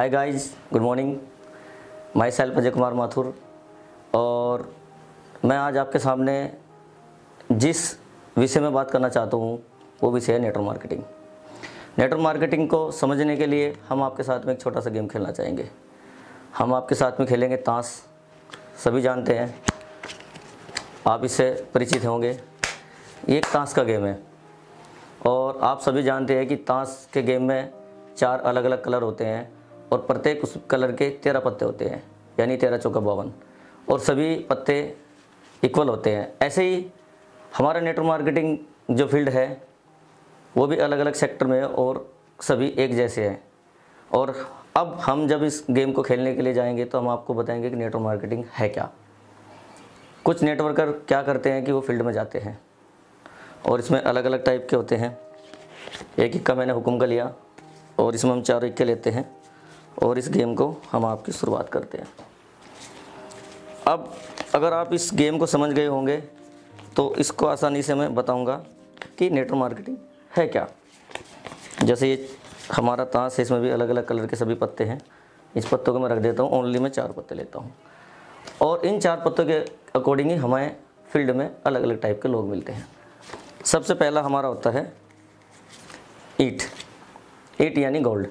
Hi guys good morning myself Ajay Kumar Mathur और मैं आज आपके सामने जिस विषय में बात करना चाहता हूँ, वो विषय है नेटवर्क मार्केटिंग नेटवर्क मार्केटिंग को समझने के लिए हम आपके साथ में एक छोटा सा गेम खेलना चाहेंगे। हम आपके साथ में खेलेंगे ताश। सभी जानते हैं, आप इससे परिचित होंगे। ये एक ताश का गेम है। और आप सभी जानते हैं कि ताश के गेम में चार अलग अलग कलर होते हैं। और प्रत्येक उस कलर के तेरह पत्ते होते हैं, यानी तेरह चौका बावन। और सभी पत्ते इक्वल होते हैं। ऐसे ही हमारा नेटवर्क मार्केटिंग जो फ़ील्ड है, वो भी अलग अलग सेक्टर में है और सभी एक जैसे हैं। और अब हम जब इस गेम को खेलने के लिए जाएँगे तो हम आपको बताएँगे कि नेटवर्क मार्केटिंग है क्या। कुछ नेटवर्कर क्या करते हैं कि वो फ़ील्ड में जाते हैं। और इसमें अलग अलग टाइप के होते हैं। एक इक्का मैंने हुक्म का लिया, और इसमें हम चारों इक्के लेते हैं। और इस गेम को हम आपकी शुरुआत करते हैं। अब अगर आप इस गेम को समझ गए होंगे तो इसको आसानी से मैं बताऊँगा कि नेटवर्क मार्केटिंग है क्या। जैसे ये हमारा ताश है, इसमें भी अलग अलग कलर के सभी पत्ते हैं। इस पत्तों को मैं रख देता हूँ ओनली मैं चार पत्ते लेता हूँ। और इन चार पत्तों के अकॉर्डिंग ही हमें फ़ील्ड में अलग अलग टाइप के लोग मिलते हैं। सबसे पहला हमारा होता है ईट ईट यानी गोल्ड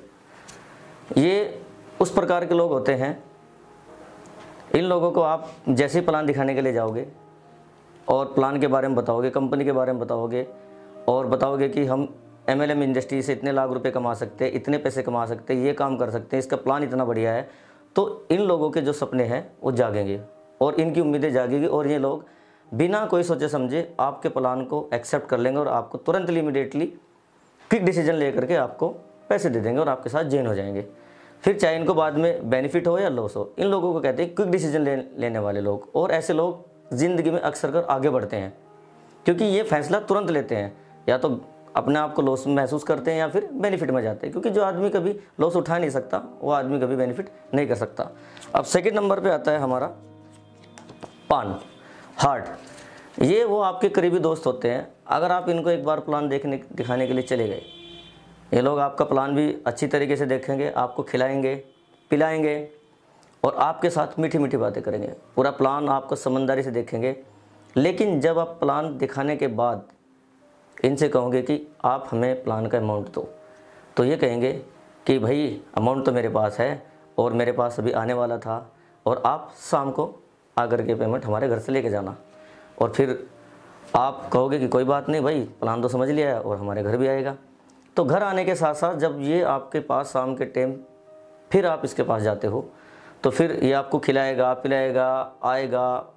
ये उस प्रकार के लोग होते हैं। इन लोगों को आप जैसे ही प्लान दिखाने के लिए जाओगे और प्लान के बारे में बताओगे, कंपनी के बारे में बताओगे और बताओगे कि हम एम एल एम इंडस्ट्री से इतने लाख रुपए कमा सकते हैं, इतने पैसे कमा सकते हैं, ये काम कर सकते हैं, इसका प्लान इतना बढ़िया है। तो इन लोगों के जो सपने हैं, वो जागेंगे और इनकी उम्मीदें जागेंगी और ये लोग बिना कोई सोचे समझे आपके प्लान को एक्सेप्ट कर लेंगे और आपको तुरंत इमीडिएटली क्विक डिसीज़न ले करके आपको पैसे दे देंगे और आपके साथ जेन हो जाएँगे। फिर चाहे इनको बाद में बेनिफिट हो या लॉस हो इन लोगों को कहते हैं क्विक डिसीज़न ले, लेने वाले लोग। और ऐसे लोग ज़िंदगी में अक्सर कर आगे बढ़ते हैं क्योंकि ये फैसला तुरंत लेते हैं। या तो अपने आप को लॉस महसूस करते हैं या फिर बेनिफिट में जाते हैं क्योंकि जो आदमी कभी लॉस उठा नहीं सकता वो आदमी कभी बेनिफिट नहीं कर सकता। अब सेकेंड नंबर पर आता है हमारा पान हार्ट ये वो आपके करीबी दोस्त होते हैं। अगर आप इनको एक बार प्लान देखने दिखाने के लिए चले गए ये लोग आपका प्लान भी अच्छी तरीके से देखेंगे, आपको खिलाएँगे, पिलाएँगे और आपके साथ मीठी मीठी बातें करेंगे। पूरा प्लान आपको समझदारी से देखेंगे। लेकिन जब आप प्लान दिखाने के बाद इनसे कहोगे कि आप हमें प्लान का अमाउंट दो तो ये कहेंगे कि भाई अमाउंट तो मेरे पास है और मेरे पास अभी आने वाला था और आप शाम को आकर के पेमेंट हमारे घर से लेके जाना। और फिर आप कहोगे कि कोई बात नहीं भाई प्लान तो समझ लिया है और हमारे घर भी आएगा। तो घर आने के साथ साथ जब ये आपके पास शाम के टाइम फिर आप इसके पास जाते हो तो फिर ये आपको खिलाएगा, पिलाएगा, आएगा,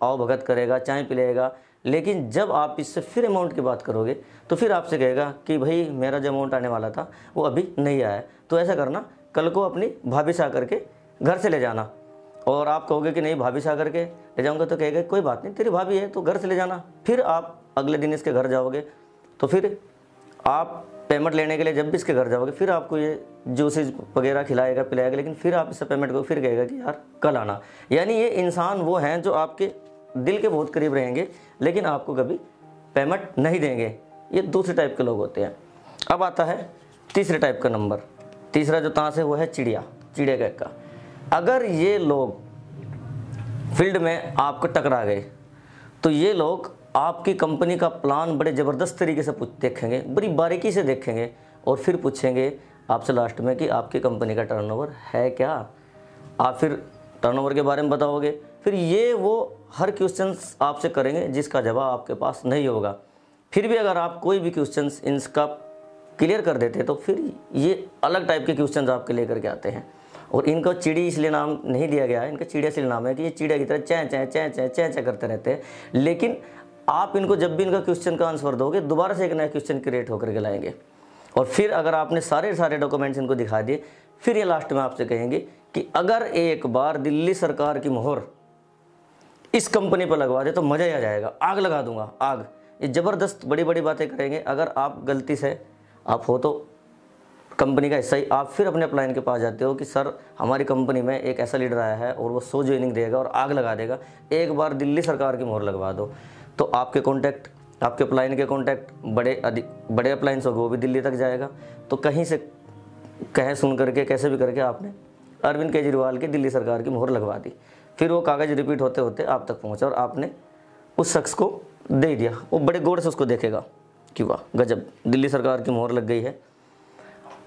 आओ भगत करेगा, चाय पिलाएगा। लेकिन जब आप इससे फिर अमाउंट की बात करोगे तो फिर आपसे कहेगा कि भाई मेरा जो अमाउंट आने वाला था, वो अभी नहीं आया तो ऐसा करना, कल को अपनी भाभी से आकर के घर से ले जाना। और आप कहोगे कि नहीं, भाभी से आकर के ले जाऊँगा तो कहेगा, कोई बात नहीं, तेरी भाभी है तो घर से ले जाना। फिर आप अगले दिन इसके घर जाओगे तो फिर आप पेमेंट लेने के लिए जब भी इसके घर जाओगे, फिर आपको ये जूसेज वगैरह खिलाएगा, पिलाएगा, लेकिन फिर आप इससे पेमेंट को फिर कहेगा कि यार, कल आना। यानी ये इंसान वो हैं जो आपके दिल के बहुत करीब रहेंगे, लेकिन आपको कभी पेमेंट नहीं देंगे। ये दूसरे टाइप के लोग होते हैं। अब आता है तीसरे टाइप का नंबर तीसरा जो ताश है, वो है चिड़िया चिड़िया का का अगर ये लोग फ़ील्ड में आपको टकरा गए तो ये लोग आपकी कंपनी का प्लान बड़े ज़बरदस्त तरीके से देखेंगे, बड़ी बारीकी से देखेंगे और फिर पूछेंगे आपसे लास्ट में कि आपकी कंपनी का टर्नओवर है क्या? आप फिर टर्नओवर के बारे में बताओगे। फिर ये वो हर क्वेश्चन आपसे करेंगे जिसका जवाब आपके पास नहीं होगा। फिर भी अगर आप कोई भी क्वेश्चन इनका क्लियर कर देते तो फिर ये अलग टाइप के क्वेश्चन आपके लेकर के आते हैं। और इनको चिड़ी इसलिए नाम नहीं दिया गया है, इनका चिड़िया इसलिए नाम है कि ये चिड़िया की तरह चै चै चै चै चै चै करते रहते हैं। लेकिन आप इनको जब भी इनका क्वेश्चन का आंसर दोगे, दोबारा से एक नया क्वेश्चन क्रिएट होकर के लाएँगे। और फिर अगर आपने सारे सारे डॉक्यूमेंट्स इनको दिखा दिए, फिर ये लास्ट में आपसे कहेंगे कि अगर एक बार दिल्ली सरकार की मोहर इस कंपनी पर लगवा दे तो मज़ा ही आ जाएगा। आग लगा दूँगा, आग। ये ज़बरदस्त बड़ी बड़ी बातें करेंगे। अगर आप गलती से आप हो तो कंपनी का हिस्सा ही। आप फिर अपने अपलाइन के पास जाते हो कि, सर, हमारी कंपनी में एक ऐसा लीडर आया है और वो सो ज्वाइनिंग देगा और आग लगा देगा। एक बार दिल्ली सरकार की मोहर लगवा दो। तो आपके कॉन्टैक्ट आपके अपलाइन के कॉन्टैक्ट बड़े अधिक, बड़े अप्लाइंस होंगे वो भी दिल्ली तक जाएगा। तो कहीं से, कहे सुन करके, कैसे भी करके आपने अरविंद केजरीवाल की दिल्ली सरकार की मोहर लगवा दी। फिर वो कागज़ रिपीट होते होते आप तक पहुँचा और आपने उस शख्स को दे दिया। वो बड़े गौर से उसको देखेगा कि वाह, गजब, दिल्ली सरकार की मोहर लग गई है।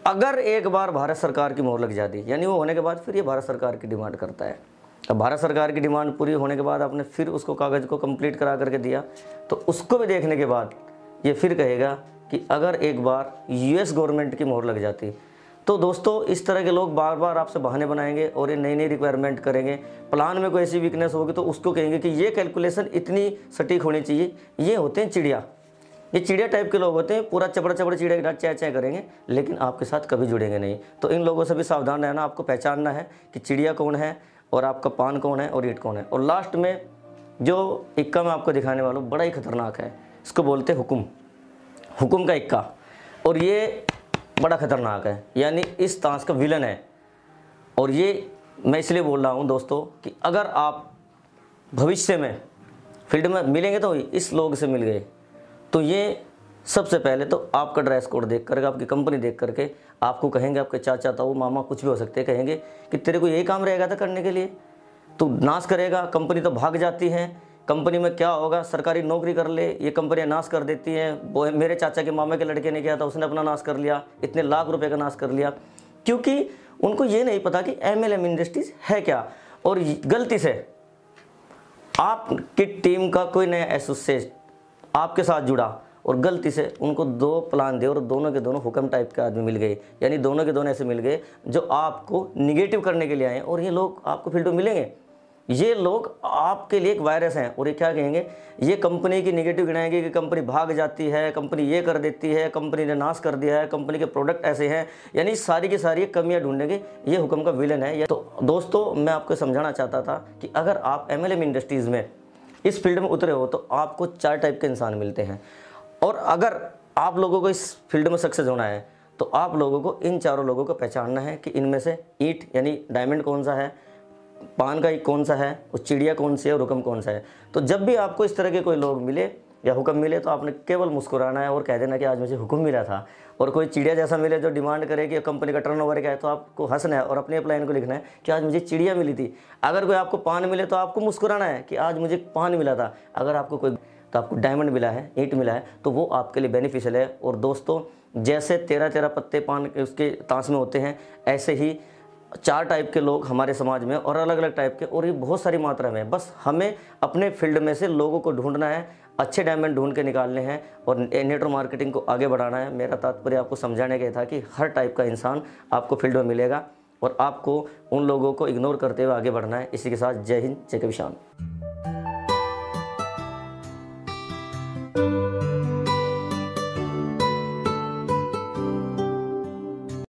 अगर एक बार भारत सरकार की मोहर लग जाती, यानी वो होने के बाद फिर ये भारत सरकार की डिमांड करता है। अब भारत सरकार की डिमांड पूरी होने के बाद आपने फिर उसको कागज़ को कंप्लीट करा करके दिया। तो उसको भी देखने के बाद ये फिर कहेगा कि अगर एक बार यूएस गवर्नमेंट की मोहर लग जाती तो दोस्तों इस तरह के लोग बार बार आपसे बहाने बनाएँगे और ये नई नई रिक्वायरमेंट करेंगे। प्लान में कोई ऐसी वीकनेस होगी तो उसको कहेंगे कि ये कैलकुलेशन इतनी सटीक होनी चाहिए। ये होते हैं चिड़िया। ये चिड़िया टाइप के लोग होते हैं, पूरा चपड़ा चपड़ा चिड़िया के साथ चय चय करेंगे, लेकिन आपके साथ कभी जुड़ेंगे नहीं। तो इन लोगों से भी सावधान रहना, आपको पहचानना है कि चिड़िया कौन है और आपका पान कौन है और ईट कौन है? और लास्ट में जो इक्का मैं आपको दिखाने वाला हूँ, बड़ा ही खतरनाक है। इसको बोलते हुकुम। हुकुम का इक्का। और ये बड़ा ख़तरनाक है। यानी इस ताश का विलन है। और ये मैं इसलिए बोल रहा हूँ दोस्तों कि अगर आप भविष्य में फ़ील्ड में मिलेंगे तो इस लोग से मिल गए। तो ये सबसे पहले तो आपका ड्रेस कोड देख करके, आपकी कंपनी देख करके, आपको कहेंगे, आपके चाचा, ताऊ, मामा कुछ भी हो सकते हैं, कहेंगे कि तेरे को यही काम रहेगा था करने के लिए। तो नाश करेगा कंपनी तो भाग जाती है। कंपनी में क्या होगा? सरकारी नौकरी कर ले, ये कंपनियाँ नाश कर देती हैं। वो मेरे चाचा के मामे के लड़के ने किया था, उसने अपना नाश कर लिया, इतने लाख रुपए का नाश कर लिया। क्योंकि उनको ये नहीं पता कि एम एल एम इंडस्ट्रीज़ है क्या। और गलती से आपकी टीम का कोई नया एसोसिएट आपके साथ जुड़ा और गलती से उनको दो प्लान दे और दोनों के दोनों हुक्म टाइप के आदमी मिल गए। यानी दोनों के दोनों ऐसे मिल गए जो आपको निगेटिव करने के लिए आए और ये लोग आपको फ़ील्ड में मिलेंगे। ये लोग आपके लिए एक वायरस हैं और ये क्या कहेंगे? ये कंपनी की निगेटिव गिनाएँगे कि कंपनी भाग जाती है कंपनी ये कर देती है कंपनी ने नाश कर दिया है कंपनी के प्रोडक्ट ऐसे हैं। यानी सारी की सारी कमियाँ ढूंढेंगे, ये हुक्म का विलन है। या तो दोस्तों, मैं आपको समझाना चाहता था कि अगर आप एमएलएम इंडस्ट्रीज़ में इस फ़ील्ड में उतरे हो तो आपको चार टाइप के इंसान मिलते हैं। और अगर आप लोगों को इस फ़ील्ड में सक्सेस होना है तो आप लोगों को, इन चारों लोगों को पहचानना है कि इनमें से ईट, यानी डायमंड कौन सा है, पान का एक कौन सा है और चिड़िया कौन सी है, और हुक्म कौन सा है। तो जब भी आपको इस तरह के कोई लोग मिले या हुक्म मिले तो आपने केवल मुस्कुराना है और कह देना कि आज मुझे हुक्म मिला था। और कोई चिड़िया जैसा मिले जो डिमांड करे कि कंपनी का टर्न ओवर क्या है तो आपको हंसना है और अपने अप्लाइन को लिखना है कि आज मुझे चिड़िया मिली थी। अगर कोई आपको पान मिले तो आपको मुस्कुराना है कि आज मुझे पान मिला था। अगर आपको कोई तो आपको डायमंड मिला है ईंट मिला है तो वो आपके लिए बेनिफिशियल है। और दोस्तों, जैसे तेरह तेरह पत्ते पान के उसके तांस में होते हैं, ऐसे ही चार टाइप के लोग हमारे समाज में और अलग अलग टाइप के, और ये बहुत सारी मात्रा में बस हमें अपने फ़ील्ड में से लोगों को ढूंढना है, अच्छे डायमंड ढूंढ के निकालने हैं और नेटवर्क मार्केटिंग को आगे बढ़ाना है। मेरा तात्पर्य आपको समझाने का था कि हर टाइप का इंसान आपको फ़ील्ड में मिलेगा और आपको उन लोगों को इग्नोर करते हुए आगे बढ़ना है। इसी के साथ जय हिंद, जय किसान